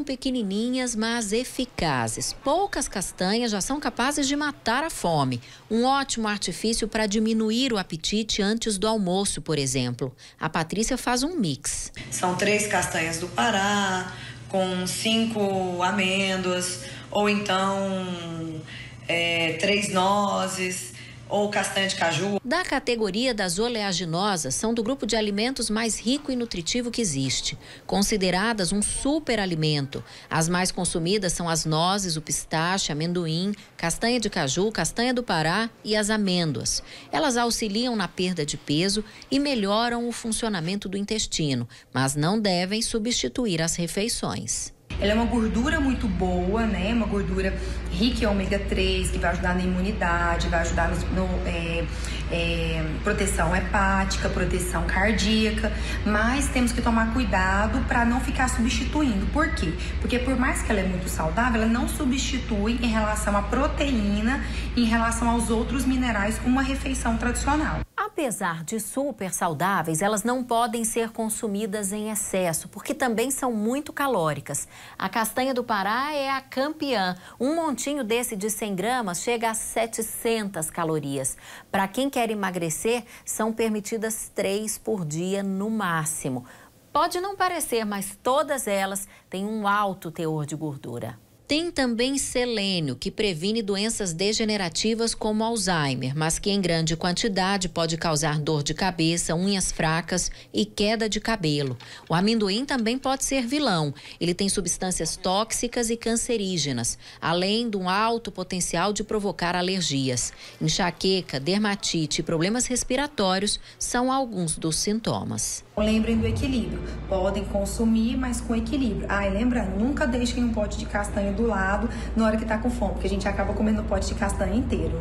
São pequenininhas, mas eficazes. Poucas castanhas já são capazes de matar a fome. Um ótimo artifício para diminuir o apetite antes do almoço, por exemplo. A Patrícia faz um mix. São três castanhas do Pará, com cinco amêndoas, ou então é, três nozes ou castanha de caju. Da categoria das oleaginosas, são do grupo de alimentos mais rico e nutritivo que existe, consideradas um superalimento. As mais consumidas são as nozes, o pistache, amendoim, castanha de caju, castanha do Pará e as amêndoas. Elas auxiliam na perda de peso e melhoram o funcionamento do intestino, mas não devem substituir as refeições. Ela é uma gordura muito boa, né? Uma gordura rica em ômega 3, que vai ajudar na imunidade, vai ajudar no, no é, é, proteção hepática, proteção cardíaca, mas temos que tomar cuidado para não ficar substituindo. Por quê? Porque por mais que ela é muito saudável, ela não substitui em relação à proteína, em relação aos outros minerais, uma refeição tradicional. Apesar de super saudáveis, elas não podem ser consumidas em excesso, porque também são muito calóricas. A castanha do Pará é a campeã. Um montinho desse de 100 gramas chega a 700 calorias. Para quem quer emagrecer, são permitidas três por dia no máximo. Pode não parecer, mas todas elas têm um alto teor de gordura. Tem também selênio, que previne doenças degenerativas como Alzheimer, mas que em grande quantidade pode causar dor de cabeça, unhas fracas e queda de cabelo. O amendoim também pode ser vilão. Ele tem substâncias tóxicas e cancerígenas, além de um alto potencial de provocar alergias. Enxaqueca, dermatite e problemas respiratórios são alguns dos sintomas. Lembrem do equilíbrio. Podem consumir, mas com equilíbrio. Ah, e lembrando, nunca deixem um pote de castanha do lado na hora que está com fome, porque a gente acaba comendo o pote de castanha inteiro.